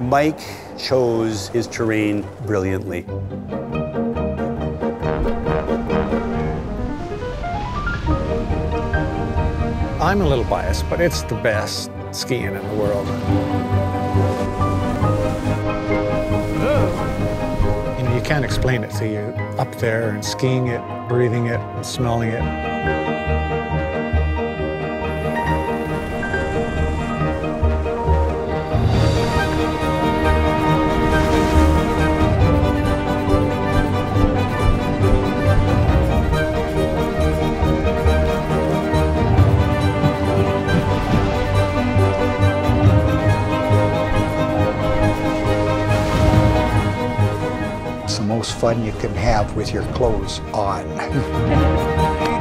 Mike chose his terrain brilliantly. I'm a little biased, but it's the best skiing in the world. You know, you can't explain it to you up there and skiing it, breathing it, and smelling it. Most fun you can have with your clothes on.